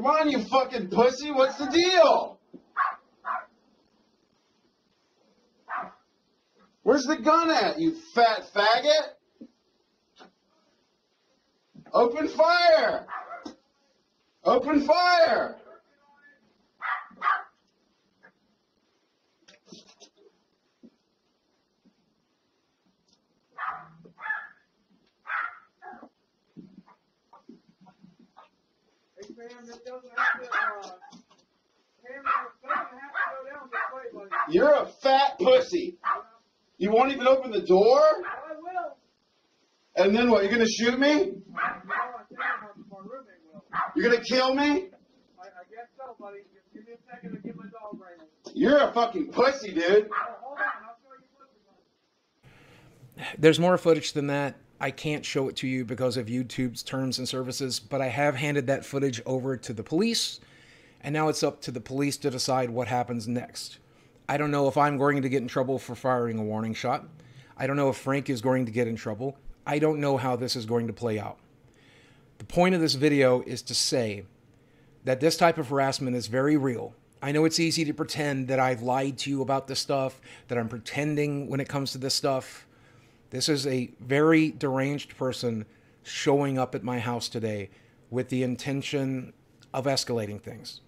Come on, you fucking pussy. What's the deal? Where's the gun at, you fat faggot? Open fire! Open fire! Hey, Pam, this doesn't have to, uh, Pam, it doesn't have to go down this way, buddy. You're a fat pussy. You won't even open the door? I will. And then what? You're gonna shoot me? You're gonna kill me? I, guess so, buddy. Just give me a second to get my dog wrangled. You're a fucking pussy, dude. There's more footage than that. I can't show it to you because of YouTube's terms and services, but I have handed that footage over to the police, and now it's up to the police to decide what happens next. I don't know if I'm going to get in trouble for firing a warning shot. I don't know if Frank is going to get in trouble. I don't know how this is going to play out. The point of this video is to say that this type of harassment is very real. I know it's easy to pretend that I've lied to you about this stuff, that I'm pretending when it comes to this stuff. This is a very deranged person showing up at my house today with the intention of escalating things.